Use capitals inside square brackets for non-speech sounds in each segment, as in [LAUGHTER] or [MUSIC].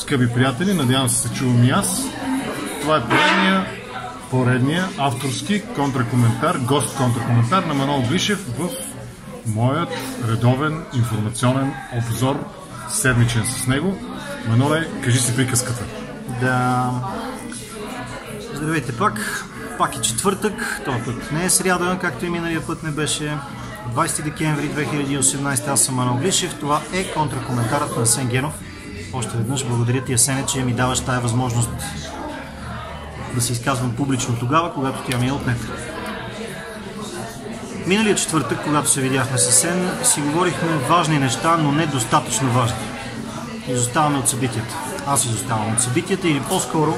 скъпи приятели, надявам се се чувам и аз. Това е поредния, поредния авторски контракоментар, гост контракоментар на Манол Бишев в моят редовен информационен обзор, седмичен с него. Маноле, кажи си приказката. Да. Здравейте пак. Пак е четвъртък, този път не е сряда, както и миналия път не беше. 20 декември 2018 аз съм Манол Глишев. Това е контракоментарът на Асен Генов. Още веднъж благодаря ти, Асене, че ми даваш тая възможност да се изказвам публично тогава, когато тя ми е отнета. Миналия четвъртък, когато се видяхме с Асен, си говорихме важни неща, но не достатъчно важни. Изоставаме от събитията. Аз изоставам от събитията или по-скоро,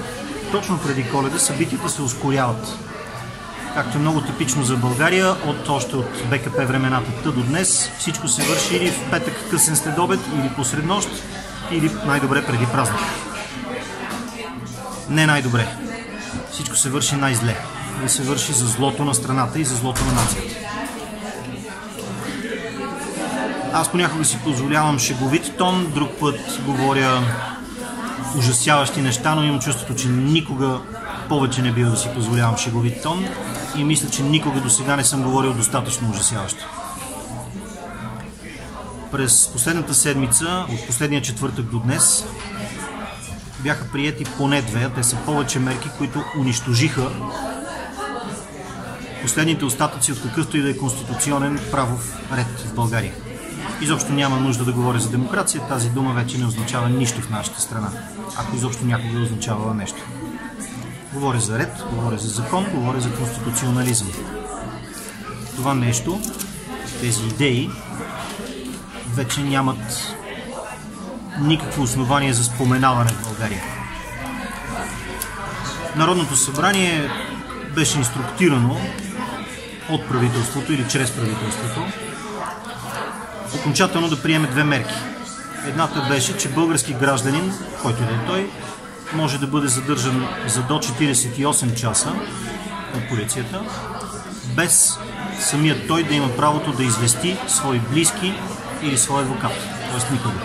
точно преди коледа, събитията се ускоряват както е много типично за България, от още от БКП времената до днес, всичко се върши или в петък късен следобед, или посред нощ, или най-добре преди празник. Не най-добре. Всичко се върши най-зле. И се върши за злото на страната и за злото на нацията. Аз понякога си позволявам шеговит тон, друг път говоря ужасяващи неща, но имам чувството, че никога повече не бива да си позволявам шеговит тон и мисля, че никога до сега не съм говорил достатъчно ужасяващо. През последната седмица, от последния четвъртък до днес, бяха приети поне две, те са повече мерки, които унищожиха последните остатъци от какъвто и да е конституционен правов ред в България. Изобщо няма нужда да говоря за демокрация, тази дума вече не означава нищо в нашата страна, ако изобщо някога е означава нещо. Говоря за ред, говоря за закон, говоря за конституционализъм. Това нещо, тези идеи, вече нямат никакво основание за споменаване в България. Народното събрание беше инструктирано от правителството или чрез правителството окончателно да приеме две мерки. Едната беше, че български гражданин, който да е той, може да бъде задържан за до 48 часа от полицията, без самият той да има правото да извести свои близки или свой адвокат, т.е. никога.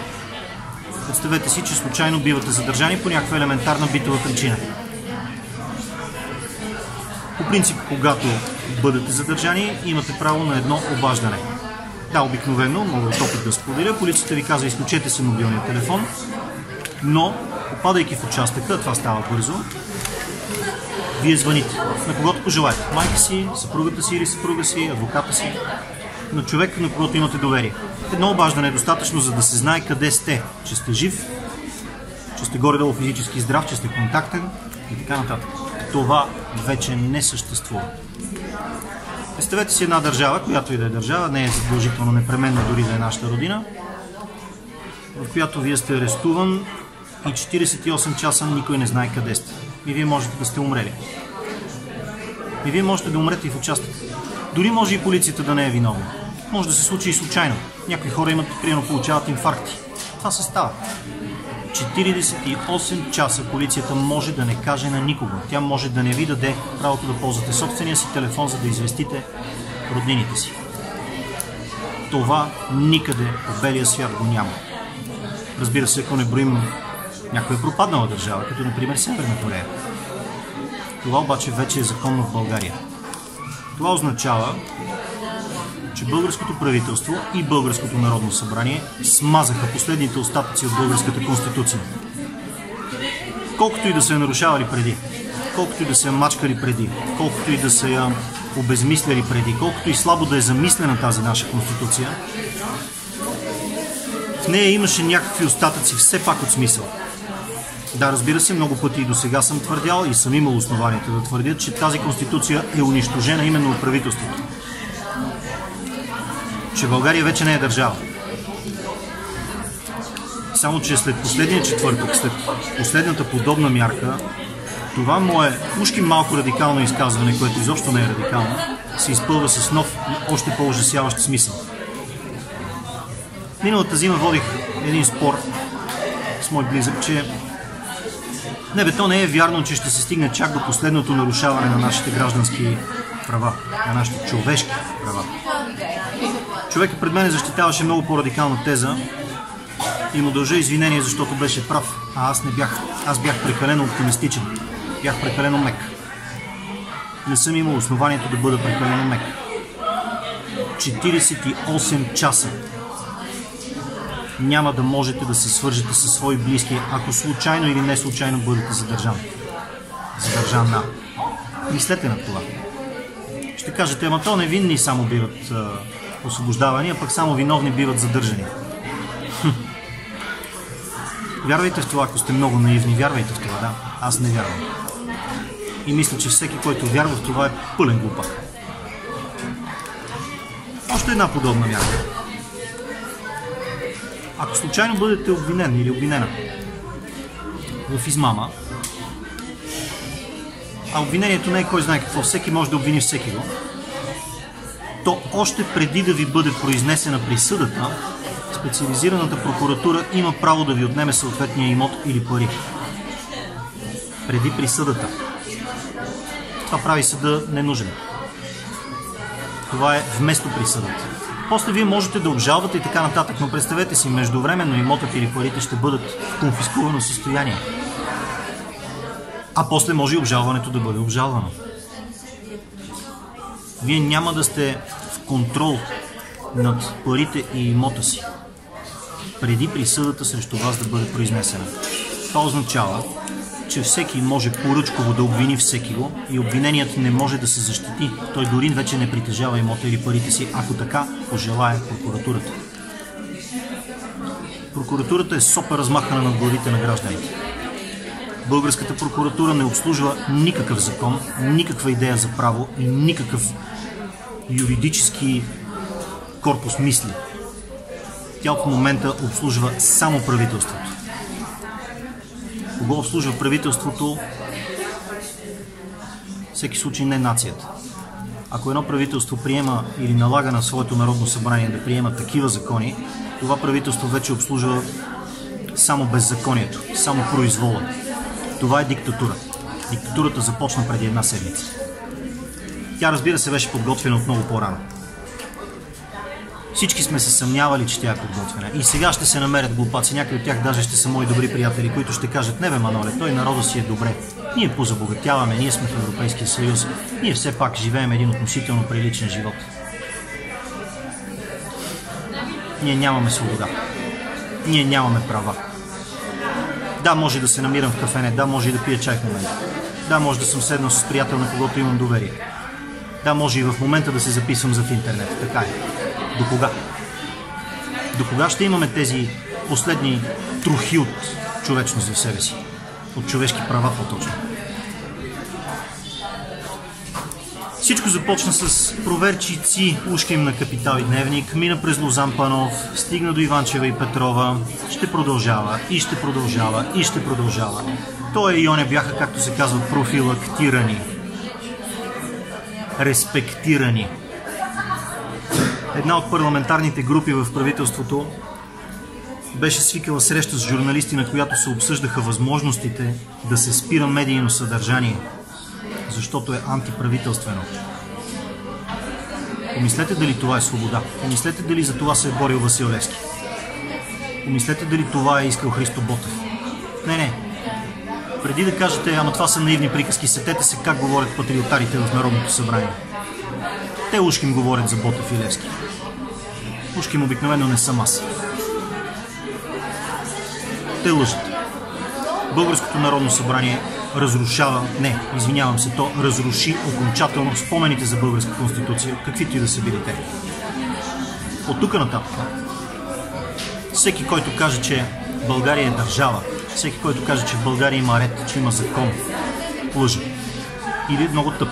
Представете си, че случайно бивате задържани по някаква елементарна битова причина. По принцип, когато бъдете задържани, имате право на едно обаждане. Да, обикновено, мога от опит да споделя, полицията ви казва изключете си мобилния телефон, но попадайки в участъка, това става бързо, вие звъните на когото пожелаете. Майка си, съпругата си или съпруга си, адвоката си, на човек, на когото имате доверие. Едно обаждане е достатъчно, за да се знае къде сте, че сте жив, че сте горе-долу физически здрав, че сте контактен и така нататък. Това вече не съществува. Представете си една държава, която и да е държава, не е задължително непременно дори да е нашата родина, в която вие сте арестуван и 48 часа никой не знае къде сте. И вие можете да сте умрели. И вие можете да умрете и в участък. Дори може и полицията да не е виновна. Може да се случи и случайно. Някои хора имат, примерно, получават инфаркти. Това се става. 48 часа полицията може да не каже на никого. Тя може да не ви даде правото да ползвате собствения си телефон, за да известите роднините си. Това никъде по белия свят го няма. Разбира се, ако не броим някоя пропаднала държава, като например Северна Корея. Това обаче вече е законно в България. Това означава, че българското правителство и българското народно събрание смазаха последните остатъци от българската конституция. Колкото и да са я нарушавали преди, колкото и да са я мачкали преди, колкото и да са я обезмисляли преди, колкото и слабо да е замислена тази наша конституция, в нея имаше някакви остатъци все пак от смисъл. Да, разбира се, много пъти и до сега съм твърдял и съм имал основанията да твърдя, че тази конституция е унищожена именно от правителството. Че България вече не е държава. Само, че след последния четвъртък, след последната подобна мярка, това мое ушки малко радикално изказване, което изобщо не е радикално, се изпълва с нов още по-ужасяващ смисъл. Миналата зима водих един спор с мой близък, че не бе, то не е вярно, че ще се стигне чак до последното нарушаване на нашите граждански права, на нашите човешки права. Човекът пред мен защитаваше много по-радикална теза и му дължа извинение, защото беше прав, а аз не бях. Аз бях прекалено оптимистичен. Бях прекалено мек. Не съм имал основанието да бъда прекалено мек. 48 часа няма да можете да се свържете със свои близки, ако случайно или не случайно бъдете задържан. Задържана. Мислете на това. Ще кажете, ама то невинни само биват а, освобождавани, а пък само виновни биват задържани. Вярвайте в това, ако сте много наивни, вярвайте в това, да. Аз не вярвам. И мисля, че всеки, който вярва в това е пълен глупак. Още една подобна мярка. Ако случайно бъдете обвинен или обвинена в измама, а обвинението не е кой знае какво, всеки може да обвини всеки го, то още преди да ви бъде произнесена присъдата, специализираната прокуратура има право да ви отнеме съответния имот или пари. Преди присъдата. Това прави съда ненужен. Това е вместо присъдата. После вие можете да обжалвате и така нататък, но представете си, междувременно имотът или парите ще бъдат в конфискувано състояние. А после може и обжалването да бъде обжалвано. Вие няма да сте в контрол над парите и имота си преди присъдата срещу вас да бъде произнесена. Това означава, че всеки може поръчково да обвини всеки го и обвиненият не може да се защити. Той дори вече не притежава имота или парите си, ако така пожелая прокуратурата. Прокуратурата е сопа размахана над главите на гражданите. Българската прокуратура не обслужва никакъв закон, никаква идея за право и никакъв юридически корпус мисли. Тя в момента обслужва само правителството. Кого обслужва правителството? Всеки случай не нацията. Ако едно правителство приема или налага на своето народно събрание да приема такива закони, това правителство вече обслужва само беззаконието, само произвола. Това е диктатура. Диктатурата започна преди една седмица. Тя, разбира се, беше подготвена от много по-рано. Всички сме се съмнявали, че тя е подготвена. И сега ще се намерят глупаци. Някои от тях даже ще са мои добри приятели, които ще кажат, не бе, Маноле, той народа си е добре. Ние позабогатяваме, ние сме в Европейския съюз. Ние все пак живеем един относително приличен живот. Ние нямаме свобода. Ние нямаме права. Да, може да се намирам в кафене, да, може и да пия чай в момента. Да, може да съм седнал с приятел, на когото имам доверие. Да, може и в момента да се записвам за в интернет. Така е. До кога? До кога ще имаме тези последни трохи от човечност в себе си? От човешки права по-точно. Всичко започна с проверчици, ушким на Капитал и Дневник, мина през Лозан Панов, стигна до Иванчева и Петрова, ще продължава, и ще продължава, и ще продължава. Той и Йоне бяха, както се казва, профилактирани. Респектирани. Една от парламентарните групи в правителството беше свикала среща с журналисти, на която се обсъждаха възможностите да се спира медийно съдържание – защото е антиправителствено. Помислете дали това е свобода. Помислете дали за това се е борил Васил Левски. Помислете дали това е искал Христо Ботев. Не, не. Преди да кажете, ама това са наивни приказки, сетете се как говорят патриотарите в Народното събрание. Те ушки им говорят за Ботев и Левски. Ушки им обикновено не съм аз. Те лъжат. Българското народно събрание разрушава, не, извинявам се, то разруши окончателно спомените за българска конституция, каквито и да са били те. От тук нататък, всеки, който каже, че България е държава, всеки, който каже, че в България има ред, че има закон, лъжи. Или е много тъп,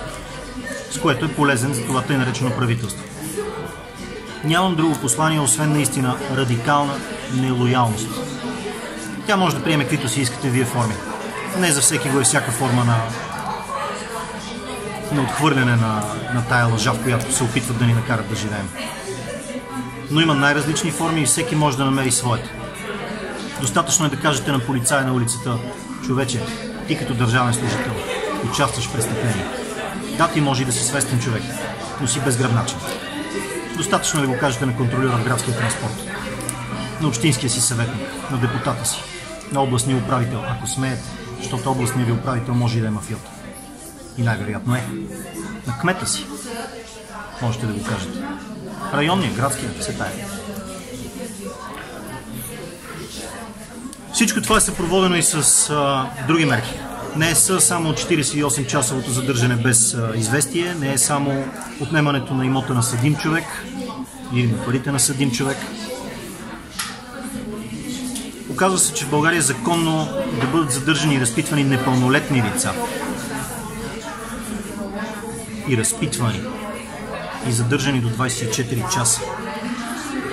с което е полезен за това тъй наречено правителство. Нямам друго послание, освен наистина радикална нелоялност. Тя може да приеме каквито си искате вие форми не за всеки го е всяка форма на, на отхвърляне на, на тая лъжа, в която се опитват да ни накарат да живеем. Но има най-различни форми и всеки може да намери своята. Достатъчно е да кажете на полицая на улицата, човече, ти като държавен служител, участваш в престъпление. Да, ти може и да си свестен човек, но си безгръбначен. Достатъчно е да го кажете на контролира градския транспорт. на общинския си съветник, на депутата си, на областния управител, ако смеете, защото областният ви управител може и да е мафиот. И най-вероятно е. На кмета си. Можете да го кажете. Районния, градския, все тая. Всичко това е съпроводено и с а, други мерки. Не е само 48-часовото задържане без а, известие, не е само отнемането на имота на съдим човек или на парите на съдим човек. Оказва се, че в България е законно да бъдат задържани и разпитвани непълнолетни лица. И разпитвани. И задържани до 24 часа.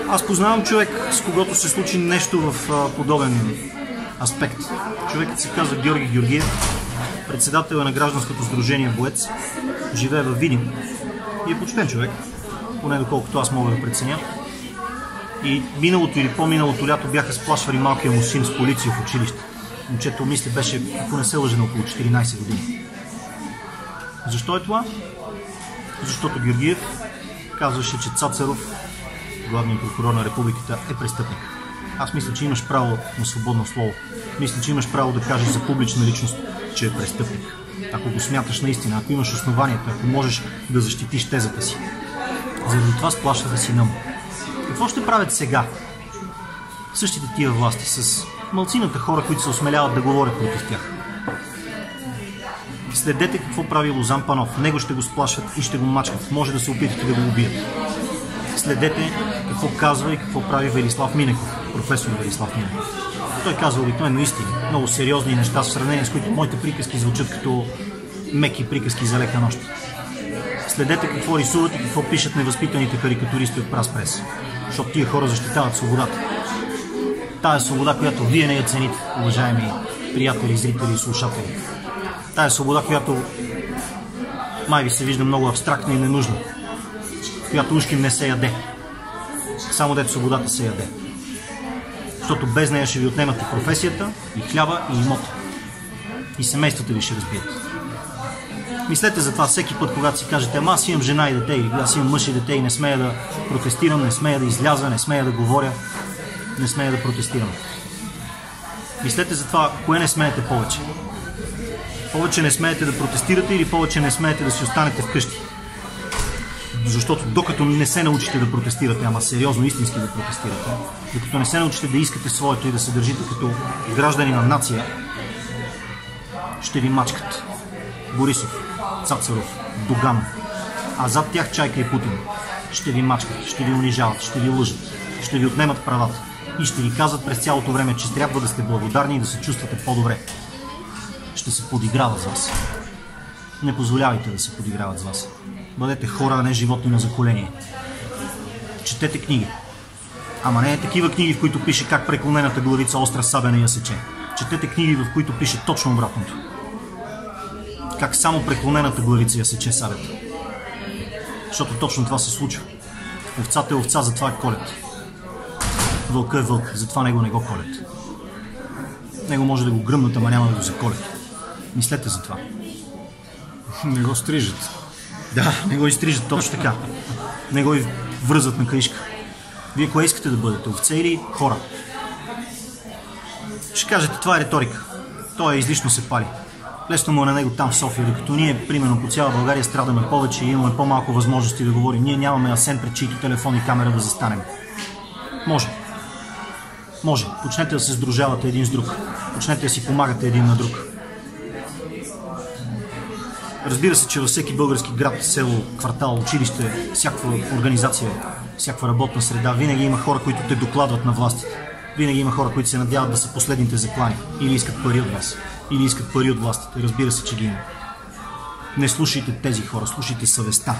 Аз познавам човек, с когото се случи нещо в а, подобен аспект. Човекът се казва Георги Георгиев, председател е на гражданското сдружение Боец, живее в Видин и е почтен човек, поне доколкото аз мога да преценя. И миналото или по-миналото лято бяха сплашвали малкия му син с полиция в училище. Момчето, мисля, беше, ако не се лъжа, на около 14 години. Защо е това? Защото Георгиев казваше, че Цацаров, главният прокурор на републиката, е престъпник. Аз мисля, че имаш право на свободно слово. Мисля, че имаш право да кажеш за публична личност, че е престъпник. Ако го смяташ наистина, ако имаш основанието, ако можеш да защитиш тезата си. Заради това сплашва сина му. Какво ще правят сега? Същите тия власти с малцината хора, които се осмеляват да говорят против тях. Следете какво прави Лозан Панов. Него ще го сплашват и ще го мачкат. Може да се опитате да го убият. Следете какво казва и какво прави Велислав Минеков, професор Велислав Минеков. Той казва обикновено истини, много сериозни неща в сравнение с които моите приказки звучат като меки приказки за лека нощ. Следете какво рисуват и какво пишат невъзпитаните карикатуристи от Прас Прес, защото тия хора защитават свободата. Тая свобода, която вие не я цените, уважаеми приятели, зрители и слушатели. Тая свобода, която май ви се вижда много абстрактна и ненужна, която ушким не се яде. Само дето свободата се яде. Защото без нея ще ви отнемат и професията, и хляба, и имота. И семействата ви ще разбият. Мислете за това всеки път, когато си кажете, ама аз имам жена и дете, или аз имам мъж и дете и не смея да протестирам, не смея да изляза, не смея да говоря, не смея да протестирам. Мислете за това, кое не смеете повече. Повече не смеете да протестирате или повече не смеете да си останете вкъщи. Защото докато не се научите да протестирате, ама сериозно, истински да протестирате, докато не се научите да искате своето и да се държите като граждани на нация, ще ви мачкат. Борисов, Цацаров, Доган, а зад тях Чайка и Путин ще ви мачкат, ще ви унижават, ще ви лъжат, ще ви отнемат правата и ще ви казват през цялото време, че трябва да сте благодарни и да се чувствате по-добре. Ще се подиграват с вас. Не позволявайте да се подиграват с вас. Бъдете хора, а не животни на заколение. Четете книги. Ама не е такива книги, в които пише как преклонената главица остра сабена я сече. Четете книги, в които пише точно обратното. Как само преклонената главица я сече сабета. Защото точно това се случва. Овцата е овца, затова е колет. Вълка е вълк, затова него не го колет. Него може да го гръмнат, ама няма да го заколет. Мислете за това. Не го стрижат. Да, не го изтрижат точно така. Не го и връзват на каишка. Вие кое искате да бъдете? Овце или хора? Ще кажете, това е риторика. Той е излишно се пали. Лесно му е на него там в София, докато ние, примерно, по цяла България страдаме повече и имаме по-малко възможности да говорим. Ние нямаме асен пред чието телефон и камера да застанем. Може. Може. Почнете да се сдружавате един с друг. Почнете да си помагате един на друг. Разбира се, че във всеки български град, село, квартал, училище, всякаква организация, всякаква работна среда, винаги има хора, които те докладват на властите. Винаги има хора, които се надяват да са последните заклани. Или искат пари от вас. Или искат пари от властите. Разбира се, че ги има. Не слушайте тези хора, слушайте съвестта.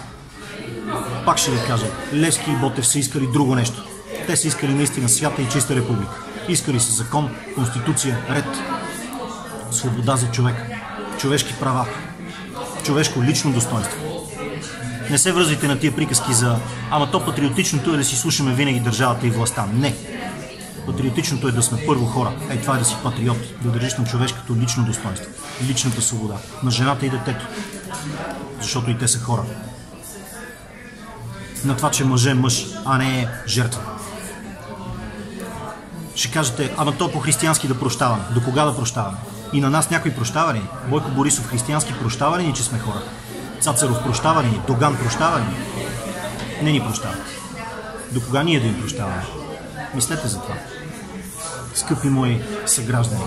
Пак ще ви кажа, Левски и Ботев са искали друго нещо. Те са искали наистина свята и чиста република. Искали са закон, конституция, ред, свобода за човек, човешки права, човешко лично достоинство. Не се връзвайте на тия приказки за ама то патриотичното е да си слушаме винаги държавата и властта. Не. Патриотичното е да сме първо хора. Ей, това е да си патриот, да държиш на човешкото лично достоинство, личната свобода, на жената и детето. Защото и те са хора. На това, че мъже е мъж, а не е жертва. Ще кажете, ама то по-християнски да прощаваме. До кога да прощаваме? И на нас някой прощава ли? Бойко Борисов християнски прощава ли ни, че сме хора? Цацаров прощава ли ни? Доган прощава ли ни? Не ни прощава. До кога ние да им прощаваме? Мислете за това. Скъпи мои съграждани.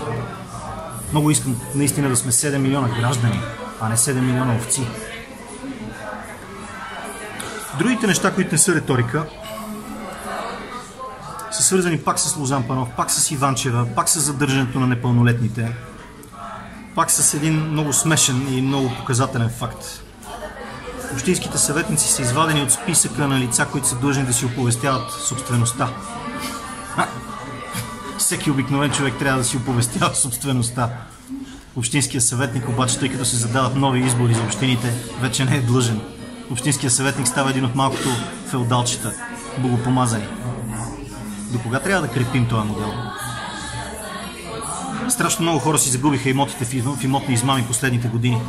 Много искам наистина да сме 7 милиона граждани, а не 7 милиона овци. Другите неща, които не са риторика, са свързани пак с Лозан Панов, пак с Иванчева, пак с задържането на непълнолетните, пак с един много смешен и много показателен факт. Общинските съветници са извадени от списъка на лица, които са длъжни да си оповестяват собствеността. Всеки обикновен човек трябва да си оповестява собствеността. Общинския съветник обаче, тъй като се задават нови избори за общините, вече не е длъжен. Общинския съветник става един от малкото феодалчета, богопомазани. До кога трябва да крепим този модел? Страшно много хора си загубиха имотите в имотни измами последните години.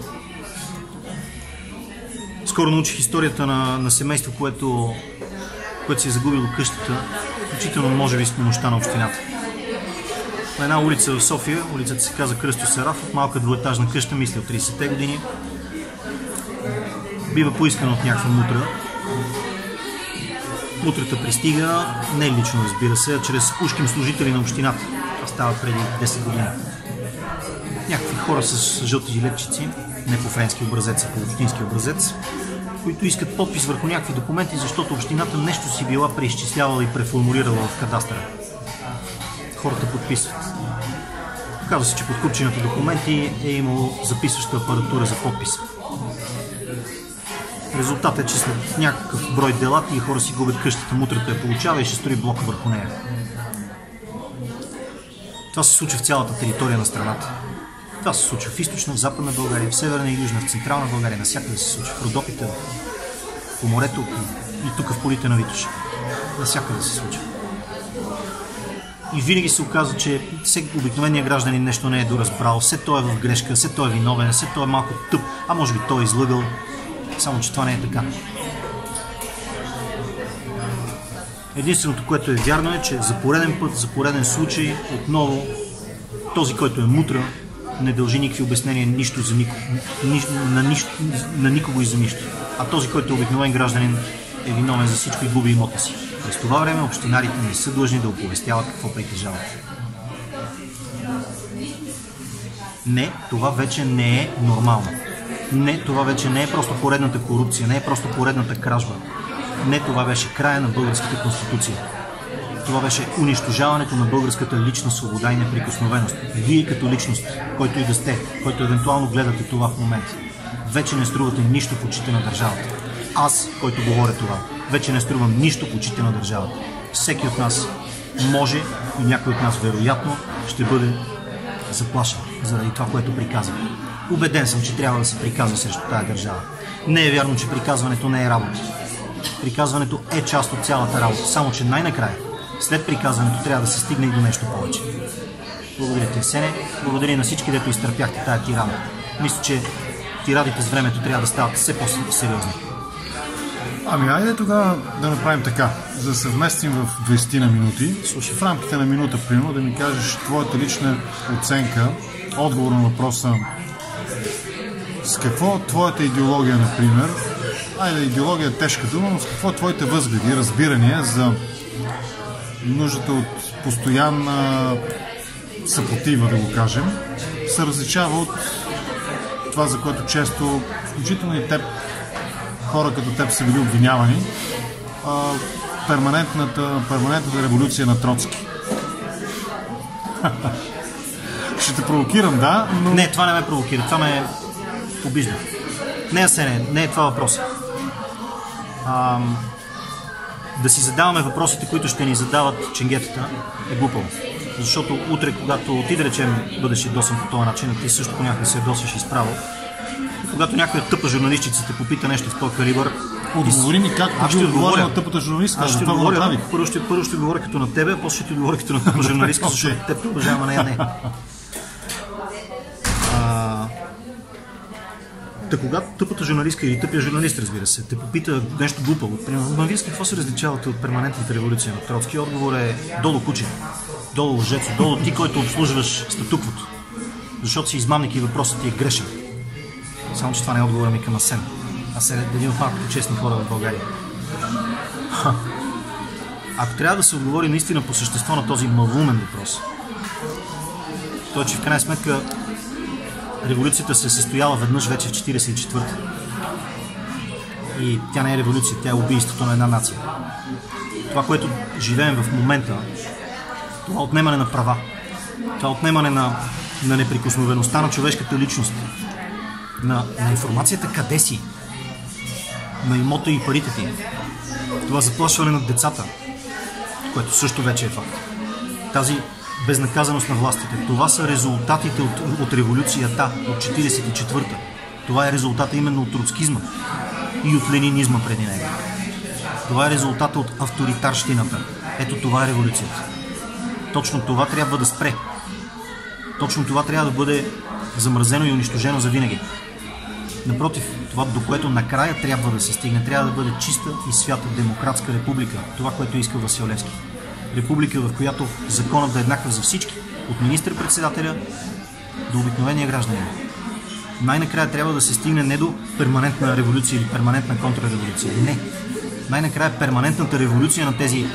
Скоро научих историята на, на семейство, което, което си е загубило къщата, включително може би с помощта на общината. На една улица в София, улицата се каза Кръсто Сарафов, малка двуетажна къща, мисля от 30-те години, бива поискана от някаква мутра. Мутрата пристига, не лично разбира се, а чрез ушким служители на общината. Става преди 10 години. Някакви хора с жълти жилетчици, не по френски образец, а по общински образец, които искат подпис върху някакви документи, защото общината нещо си била преизчислявала и преформулирала в кадастъра. Хората подписват. Казва се, че под купчината документи е имало записваща апаратура за подписа. Резултатът е, че след някакъв брой дела и хора си губят къщата, мутрата я получава и ще строи блок върху нея. Това се случва в цялата територия на страната. Това се случва в източна, в западна България, в северна и южна, в централна България, навсякъде се случва. В Родопите, по морето и тук в полите на Витоша. Навсякъде се случва. И винаги се оказва, че всеки обикновения гражданин нещо не е доразбрал, все той е в грешка, все той е виновен, все той е малко тъп, а може би той е излъгал. Само, че това не е така. Единственото, което е вярно е, че за пореден път, за пореден случай, отново този, който е мутра, не дължи никакви обяснения нищо за никого, ни, на, нищо, на никого и за нищо. А този, който е обикновен гражданин, е виновен за всичко и губи имота си. През това време общинарите не са длъжни да оповестяват какво притежават. Не, това вече не е нормално. Не, това вече не е просто поредната корупция, не е просто поредната кражба. Не, това беше края на българската конституция. Това беше унищожаването на българската лична свобода и неприкосновеност. Вие като личност, който и да сте, който евентуално гледате това в момента, вече не струвате нищо в очите на държавата. Аз, който говоря това, вече не струвам нищо в очите на държавата. Всеки от нас може и някой от нас вероятно ще бъде заплашен заради това, което приказва. Убеден съм, че трябва да се приказва срещу тази държава. Не е вярно, че приказването не е работа. Приказването е част от цялата работа, само че най-накрая, след приказването, трябва да се стигне и до нещо повече. Благодаря ти, Сене. Благодаря на всички, дето изтърпяхте тая тирана. Мисля, че тирадите с времето трябва да стават все по-сериозни. Ами, айде тогава да направим така, за да се вместим в 20 на минути. Слушай. В рамките на минута, примерно, да ми кажеш твоята лична оценка, отговор на въпроса с какво твоята идеология, например, айде идеология е тежка дума, но с какво твоите възгледи, разбирания за нуждата от постоянна съпротива, да го кажем, се различава от това, за което често, включително и теб, хора като теб са били обвинявани, а, перманентната, перманентната революция на Троцки. [LAUGHS] Ще те провокирам, да, но... Не, това не ме провокира, това ме обижда. Не, Асене, не е това въпроса. Ам, да си задаваме въпросите, които ще ни задават ченгетата, е глупаво. Защото утре, когато ти да речем бъдеш ядосан по този начин, а ти също понякога се ядосваш изправо, когато някоя тъпа журналистица те попита нещо в този калибър, Отговори ми как Аз ще отговоря на тъпата журналистка. аз ще отговоря, първо ще, първо ще говоря като на тебе, а после ще ти отговоря като на тъпа журналистка, [LAUGHS] защото теб те уважавам, а не. А, Та когато тъпата журналистка или тъпия журналист, разбира се, те попита нещо глупаво, примерно, вие с какво се различавате от перманентната революция на Троцки? Отговор е долу куче. Долу лъжецо, долу ти, който обслужваш статуквото. Защото си измамник и въпросът ти е грешен. Само, че това не е отговора ми към Асен. Асен е един от малкото честни хора в България. Ха. Ако трябва да се отговори наистина по същество на този малумен въпрос, то е, че в крайна сметка революцията се състояла веднъж вече в 44-та. И тя не е революция, тя е убийството на една нация. Това, което живеем в момента, това отнемане на права, това отнемане на, на неприкосновеността на човешката личност, на, на информацията къде си, на имота и парите ти, това заплашване на децата, което също вече е факт. Тази безнаказаност на властите. Това са резултатите от, от революцията от 44-та. Това е резултата именно от троцкизма и от ленинизма преди него. Това е резултата от авторитарщината. Ето това е революцията. Точно това трябва да спре. Точно това трябва да бъде замразено и унищожено за винаги. Напротив, това до което накрая трябва да се стигне, трябва да бъде чиста и свята демократска република. Това, което иска Васил Левски. Република, в която законът да е еднакъв за всички, от министър-председателя до обикновения гражданин. Най-накрая трябва да се стигне не до перманентна революция или перманентна контрреволюция. Не. Най-накрая перманентната революция на тези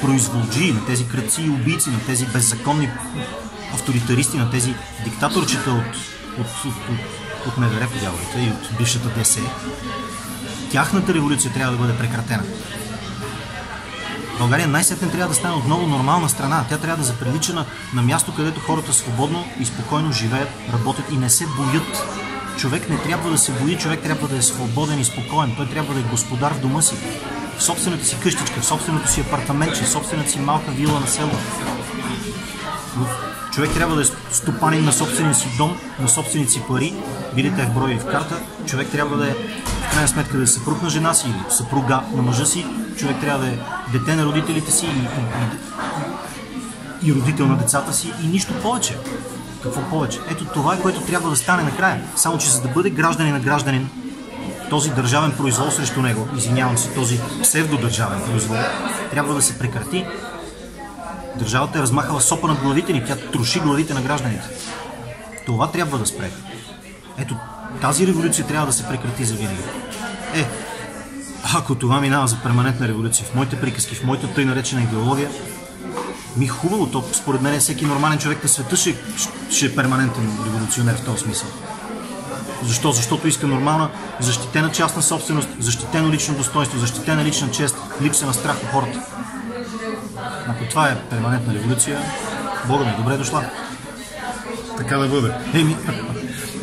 произволджи, на тези кръци и убийци, на тези беззаконни авторитаристи, на тези диктаторчета от, от, от, от, от МВР, подявайте, и от бившата ДС. Тяхната революция трябва да бъде прекратена. България най-сетне трябва да стане отново нормална страна. Тя трябва да заприлича на, на място, където хората свободно и спокойно живеят, работят и не се боят. Човек не трябва да се бои, човек трябва да е свободен и спокоен. Той трябва да е господар в дома си, в собствената си къщичка, в собственото си апартаментче, в собствената си малка вила на село. Човек трябва да е стопанин на собствения си дом, на собствените си пари, бидете в брой и в карта. Човек трябва да е, в крайна сметка, да е съпруг на жена си или съпруга на мъжа си. Човек трябва да е дете на родителите си и, и, родител на децата си и нищо повече. Какво повече? Ето това е което трябва да стане накрая. Само, че за да бъде гражданин на гражданин, този държавен произвол срещу него, извинявам се, този псевдодържавен произвол, трябва да се прекрати. Държавата е размахала сопа над главите ни, тя троши главите на гражданите. Това трябва да спре. Ето, тази революция трябва да се прекрати за винаги. Е, ако това минава за перманентна революция в моите приказки, в моята тъй наречена идеология, ми хубаво, то според мен всеки нормален човек на света ще, ще е перманентен революционер в този смисъл. Защо? Защото иска нормална, защитена частна собственост, защитено лично достоинство, защитена лична чест, липса на страх от хората. Ако това е перманентна революция, Бога ми, добре е дошла. Така да бъде. Еми,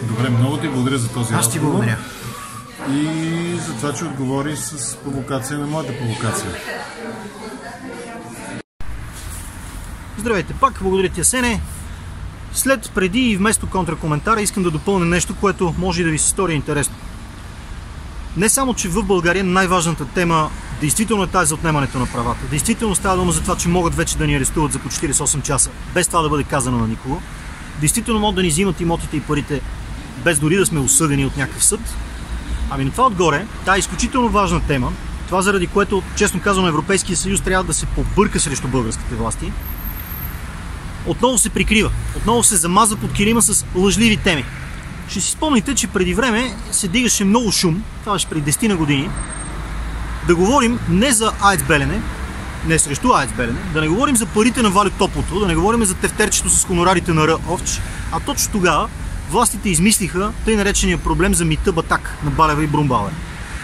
Добре, много ти благодаря за този аз ти разговор. благодаря. И за това, че отговори с провокация на моята провокация. Здравейте пак, благодаря ти, Асене. След, преди и вместо контракоментара искам да допълня нещо, което може да ви се стори интересно. Не само, че в България най-важната тема действително е тази за отнемането на правата. Действително става дума за това, че могат вече да ни арестуват за по 48 часа, без това да бъде казано на никого. Действително могат да ни взимат имотите и парите, без дори да сме осъдени от някакъв съд. Ами на това отгоре, тази изключително важна тема, това заради което, честно казвам, Европейския съюз трябва да се побърка срещу българските власти, отново се прикрива, отново се замазва под килима с лъжливи теми. Ще си спомните, че преди време се дигаше много шум, това беше преди 10 на години, да говорим не за АЕЦ Белене, не срещу АЕЦ Белене, да не говорим за парите на Валю Топлото, да не говорим за тефтерчето с хонорарите на Р. Овч, а точно тогава властите измислиха тъй наречения проблем за мита Батак на Балева и Брумбауер.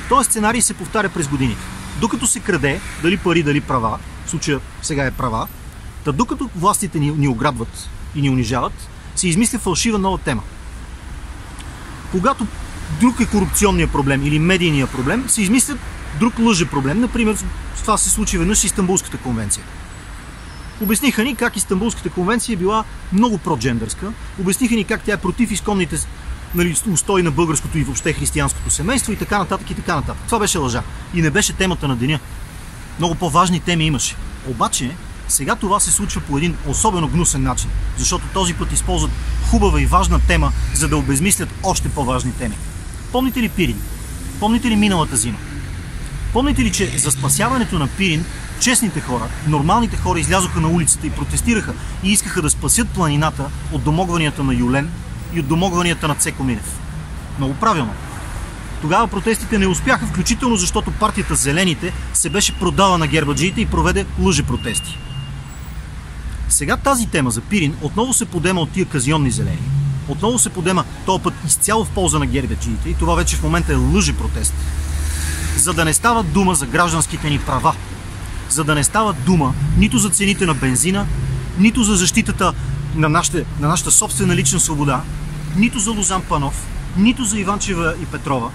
Този сценарий се повтаря през годините. Докато се краде, дали пари, дали права, в случая сега е права, Та докато властите ни, ни ограбват и ни унижават, се измисля фалшива нова тема. Когато друг е корупционния проблем или медийния проблем, се измислят друг лъже проблем. Например, това се случи веднъж с Истанбулската конвенция. Обясниха ни как Истанбулската конвенция била много проджендърска. Обясниха ни как тя е против изконните нали, устои на българското и въобще християнското семейство и така нататък и така нататък. Това беше лъжа. И не беше темата на деня. Много по-важни теми имаше. Обаче, сега това се случва по един особено гнусен начин, защото този път използват хубава и важна тема, за да обезмислят още по-важни теми. Помните ли Пирин? Помните ли миналата зима? Помните ли, че за спасяването на Пирин честните хора, нормалните хора излязоха на улицата и протестираха и искаха да спасят планината от домогванията на Юлен и от домогванията на Цеко Минев. Много правилно. Тогава протестите не успяха, включително защото партията Зелените се беше продала на гербаджиите и проведе лъжи протести. Сега тази тема за Пирин отново се подема от тия казионни зелени. Отново се подема този път изцяло в полза на гербаджиите и това вече в момента е лъжи протест. За да не става дума за гражданските ни права, за да не става дума нито за цените на бензина, нито за защитата на нашата, на нашата собствена лична свобода, нито за Лозан Панов, нито за Иванчева и Петрова,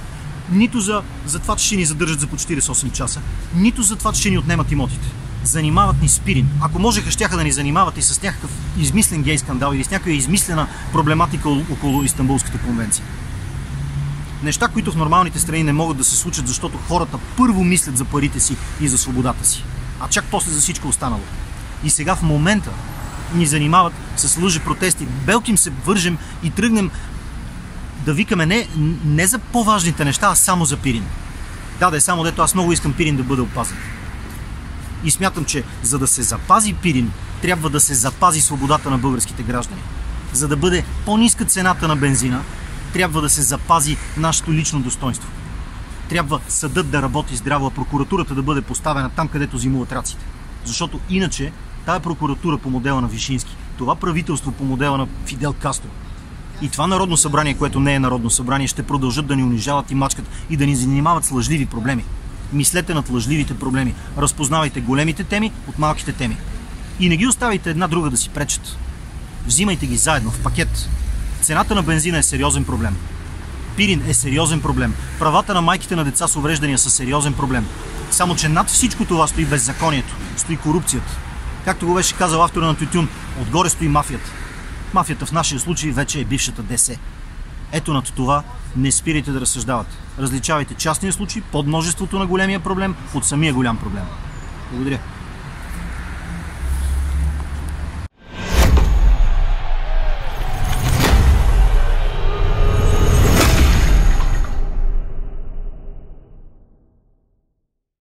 нито за, за това, че ще ни задържат за по 48 часа, нито за това, че ще ни отнемат имотите. Занимават ни спирин. Ако можеха, щяха да ни занимават и с някакъв измислен гей скандал или с някаква измислена проблематика около Истанбулската конвенция. Неща, които в нормалните страни не могат да се случат, защото хората първо мислят за парите си и за свободата си, а чак после за всичко останало. И сега в момента ни занимават с лъжи протести. Белким се вържем и тръгнем да викаме не, не за по-важните неща, а само за Пирин. Да, да е само дето аз много искам Пирин да бъде опазен. И смятам, че за да се запази Пирин, трябва да се запази свободата на българските граждани. За да бъде по-ниска цената на бензина, трябва да се запази нашето лично достоинство. Трябва съдът да работи здраво, а прокуратурата да бъде поставена там, където зимуват раците. Защото иначе тая прокуратура по модела на Вишински, това правителство по модела на Фидел Кастро, и това Народно събрание, което не е Народно събрание, ще продължат да ни унижават и мачкат и да ни занимават с лъжливи проблеми. Мислете над лъжливите проблеми. Разпознавайте големите теми от малките теми. И не ги оставайте една друга да си пречат. Взимайте ги заедно, в пакет. Цената на бензина е сериозен проблем. Пирин е сериозен проблем. Правата на майките на деца с увреждания са сериозен проблем. Само, че над всичко това стои беззаконието, стои корупцията. Както го беше казал автора на Тютюн, отгоре стои мафията. Мафията в нашия случай вече е бившата ДС. Ето над това не спирайте да разсъждавате. Различавайте частния случай под множеството на големия проблем от самия голям проблем. Благодаря.